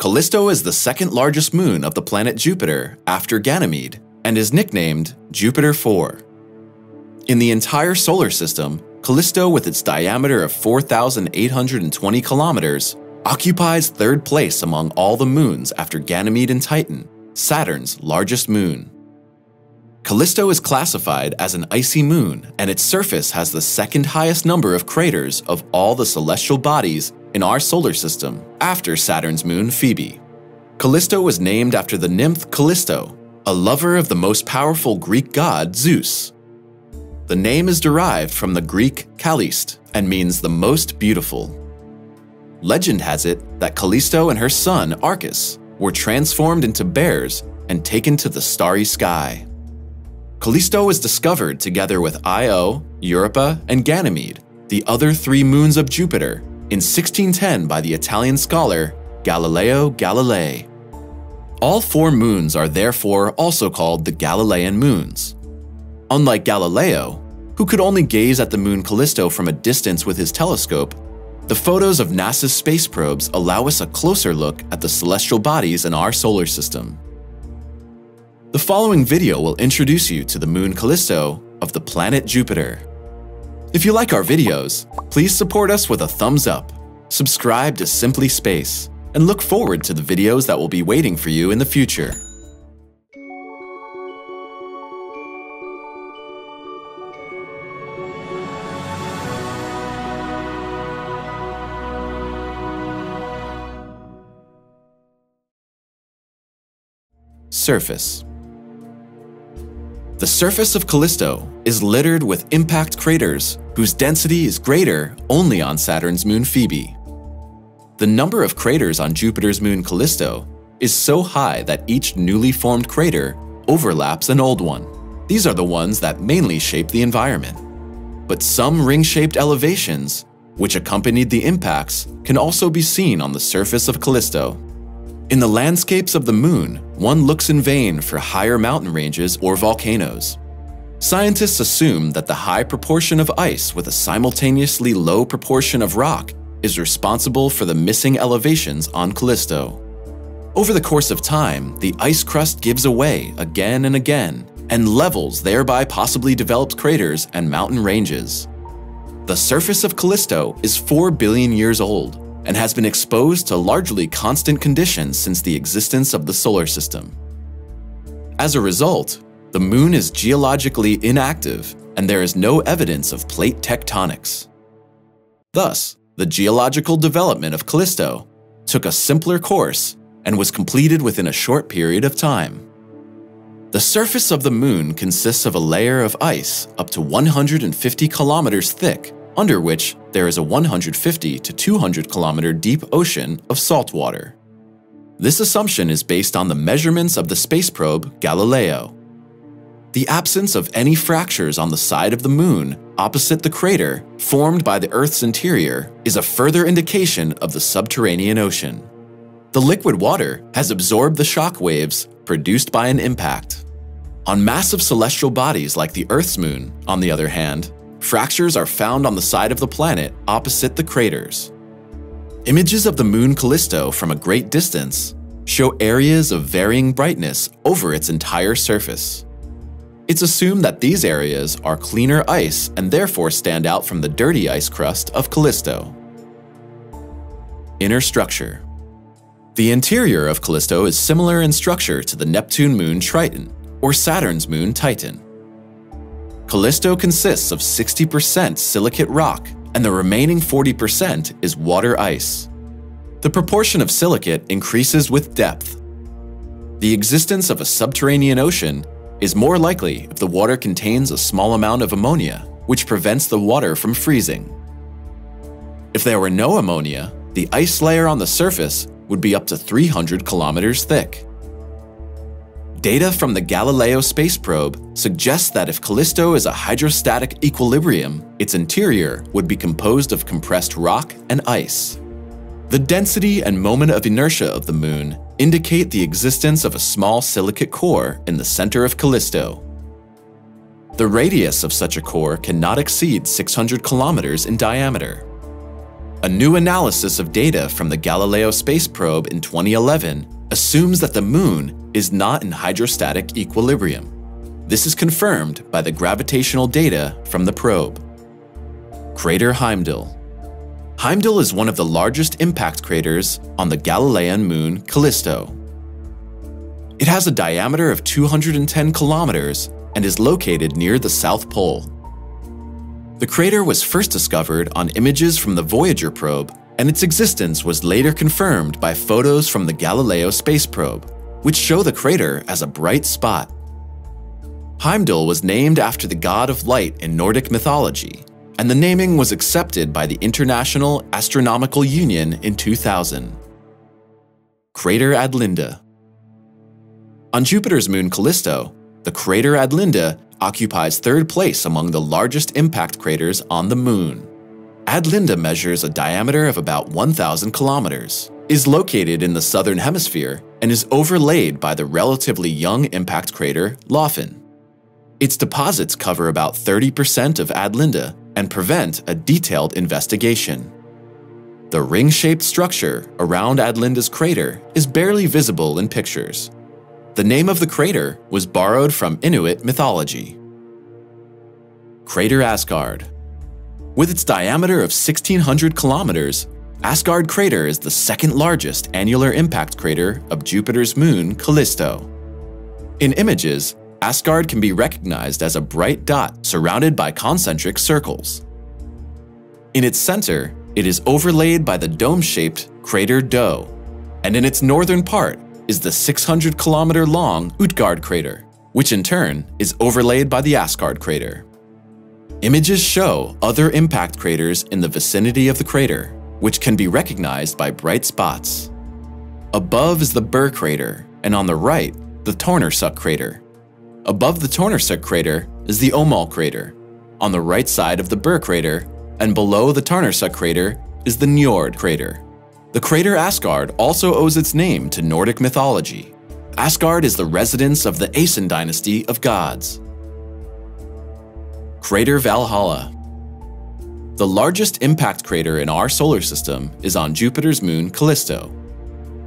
Callisto is the second largest moon of the planet Jupiter after Ganymede and is nicknamed Jupiter 4. In the entire solar system, Callisto, with its diameter of 4,820 kilometers, occupies third place among all the moons after Ganymede and Titan, Saturn's largest moon. Callisto is classified as an icy moon, and its surface has the second highest number of craters of all the celestial bodies in our solar system, after Saturn's moon Phoebe. Callisto was named after the nymph Callisto, a lover of the most powerful Greek god Zeus. The name is derived from the Greek Kalliste and means the most beautiful. Legend has it that Callisto and her son Arkas were transformed into bears and taken to the starry sky. Callisto was discovered together with Io, Europa, and Ganymede, the other three moons of Jupiter, in 1610 by the Italian scholar Galileo Galilei. All four moons are therefore also called the Galilean moons. Unlike Galileo, who could only gaze at the moon Callisto from a distance with his telescope, the photos of NASA's space probes allow us a closer look at the celestial bodies in our solar system. The following video will introduce you to the moon Callisto of the planet Jupiter. If you like our videos, please support us with a thumbs up, subscribe to Simply Space, and look forward to the videos that will be waiting for you in the future. Surface the surface of Callisto is littered with impact craters whose density is greater only on Saturn's moon Phoebe. The number of craters on Jupiter's moon Callisto is so high that each newly formed crater overlaps an old one. These are the ones that mainly shape the environment. But some ring-shaped elevations, which accompanied the impacts, can also be seen on the surface of Callisto. In the landscapes of the moon, one looks in vain for higher mountain ranges or volcanoes. Scientists assume that the high proportion of ice with a simultaneously low proportion of rock is responsible for the missing elevations on Callisto. Over the course of time, the ice crust gives away again and again, and levels thereby possibly developed craters and mountain ranges. The surface of Callisto is 4 billion years old, and has been exposed to largely constant conditions since the existence of the solar system. As a result, the moon is geologically inactive and there is no evidence of plate tectonics. Thus, the geological development of Callisto took a simpler course and was completed within a short period of time. The surface of the moon consists of a layer of ice up to 150 kilometers thick under which there is a 150 to 200 kilometer deep ocean of salt water. This assumption is based on the measurements of the space probe Galileo. The absence of any fractures on the side of the moon opposite the crater formed by the Earth's interior is a further indication of the subterranean ocean. The liquid water has absorbed the shock waves produced by an impact. On massive celestial bodies like the Earth's moon, on the other hand, Fractures are found on the side of the planet opposite the craters. Images of the moon Callisto from a great distance show areas of varying brightness over its entire surface. It's assumed that these areas are cleaner ice and therefore stand out from the dirty ice crust of Callisto. Inner structure The interior of Callisto is similar in structure to the Neptune moon Triton or Saturn's moon Titan. Callisto consists of 60% silicate rock, and the remaining 40% is water ice. The proportion of silicate increases with depth. The existence of a subterranean ocean is more likely if the water contains a small amount of ammonia, which prevents the water from freezing. If there were no ammonia, the ice layer on the surface would be up to 300 kilometers thick. Data from the Galileo space probe suggests that if Callisto is a hydrostatic equilibrium, its interior would be composed of compressed rock and ice. The density and moment of inertia of the moon indicate the existence of a small silicate core in the center of Callisto. The radius of such a core cannot exceed 600 kilometers in diameter. A new analysis of data from the Galileo space probe in 2011 assumes that the Moon is not in hydrostatic equilibrium. This is confirmed by the gravitational data from the probe. Crater Heimdall Heimdall is one of the largest impact craters on the Galilean moon Callisto. It has a diameter of 210 kilometers and is located near the South Pole. The crater was first discovered on images from the Voyager probe, and its existence was later confirmed by photos from the Galileo space probe, which show the crater as a bright spot. Heimdall was named after the god of light in Nordic mythology, and the naming was accepted by the International Astronomical Union in 2000. Crater Adlinda On Jupiter's moon Callisto, the crater Adlinda occupies third place among the largest impact craters on the Moon. Adlinda measures a diameter of about 1,000 kilometers, is located in the southern hemisphere, and is overlaid by the relatively young impact crater Lofn. Its deposits cover about 30% of Adlinda and prevent a detailed investigation. The ring-shaped structure around Adlinda's crater is barely visible in pictures, the name of the crater was borrowed from Inuit mythology. Crater Asgard With its diameter of 1600 kilometers, Asgard crater is the second largest annular impact crater of Jupiter's moon, Callisto. In images, Asgard can be recognized as a bright dot surrounded by concentric circles. In its center, it is overlaid by the dome-shaped crater Doh, and in its northern part, is the 600 kilometer long Utgard crater, which in turn is overlaid by the Asgard crater. Images show other impact craters in the vicinity of the crater, which can be recognized by bright spots. Above is the Burr crater, and on the right, the Tornarsuk crater. Above the Tornarsuk crater is the Omal crater. On the right side of the Burr crater, and below the Tornarsuk crater, is the Njord crater. The crater Asgard also owes its name to Nordic mythology. Asgard is the residence of the Aeson dynasty of gods. Crater Valhalla The largest impact crater in our solar system is on Jupiter's moon Callisto.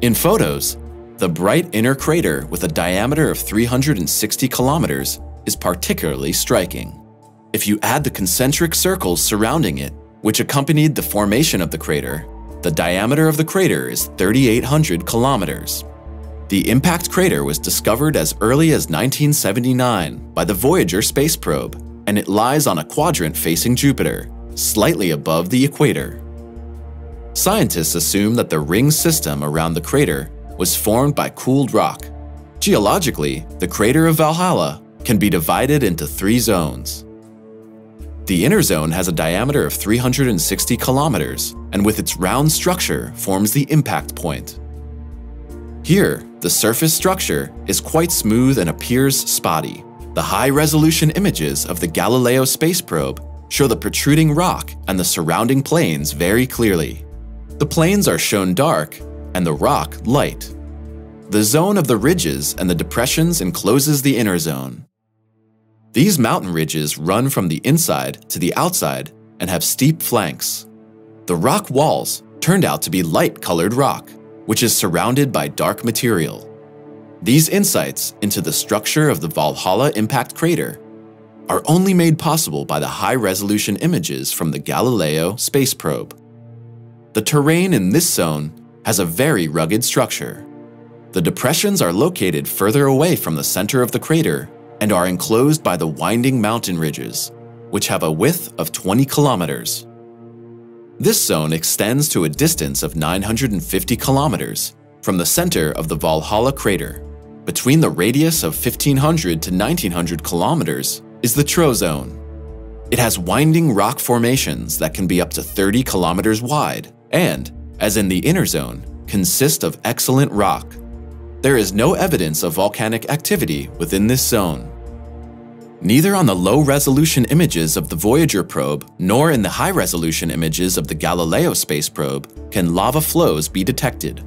In photos, the bright inner crater with a diameter of 360 kilometers is particularly striking. If you add the concentric circles surrounding it, which accompanied the formation of the crater, the diameter of the crater is 3,800 kilometers. The impact crater was discovered as early as 1979 by the Voyager space probe, and it lies on a quadrant facing Jupiter, slightly above the equator. Scientists assume that the ring system around the crater was formed by cooled rock. Geologically, the crater of Valhalla can be divided into three zones. The inner zone has a diameter of 360 kilometers, and with its round structure forms the impact point. Here, the surface structure is quite smooth and appears spotty. The high-resolution images of the Galileo space probe show the protruding rock and the surrounding plains very clearly. The plains are shown dark and the rock light. The zone of the ridges and the depressions encloses the inner zone. These mountain ridges run from the inside to the outside and have steep flanks. The rock walls turned out to be light-colored rock, which is surrounded by dark material. These insights into the structure of the Valhalla impact crater are only made possible by the high-resolution images from the Galileo space probe. The terrain in this zone has a very rugged structure. The depressions are located further away from the center of the crater and are enclosed by the winding mountain ridges, which have a width of 20 kilometers. This zone extends to a distance of 950 kilometers from the center of the Valhalla crater. Between the radius of 1500 to 1900 kilometers is the Trozone. It has winding rock formations that can be up to 30 kilometers wide and, as in the inner zone, consist of excellent rock there is no evidence of volcanic activity within this zone. Neither on the low-resolution images of the Voyager probe nor in the high-resolution images of the Galileo space probe can lava flows be detected.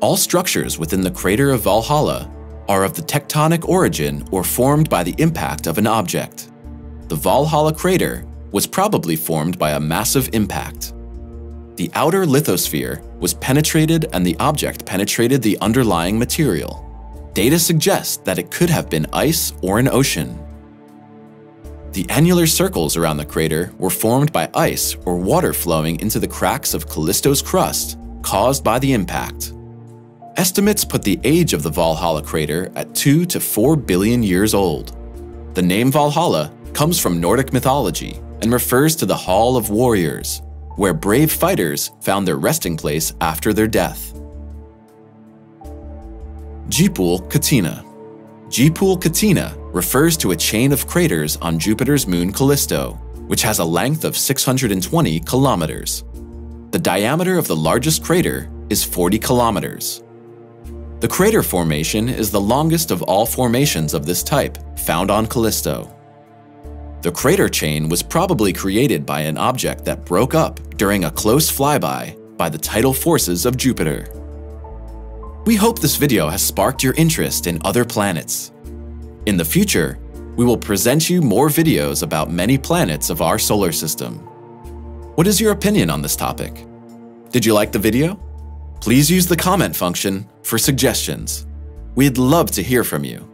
All structures within the crater of Valhalla are of the tectonic origin or formed by the impact of an object. The Valhalla crater was probably formed by a massive impact. the outer lithosphere was penetrated and the object penetrated the underlying material. Data suggests that it could have been ice or an ocean. The annular circles around the crater were formed by ice or water flowing into the cracks of Callisto's crust caused by the impact. Estimates put the age of the Valhalla crater at 2 to 4 billion years old. The name Valhalla comes from Nordic mythology and refers to the Hall of Warriors, where brave fighters found their resting place after their death. Gipul Catena Gipul Catena refers to a chain of craters on Jupiter's moon Callisto, which has a length of 620 kilometers. The diameter of the largest crater is 40 kilometers. The crater formation is the longest of all formations of this type found on Callisto. The crater chain was probably created by an object that broke up during a close flyby by the tidal forces of Jupiter. We hope this video has sparked your interest in other planets. In the future, we will present you more videos about many planets of our solar system. What is your opinion on this topic? Did you like the video? Please use the comment function for suggestions. We'd love to hear from you.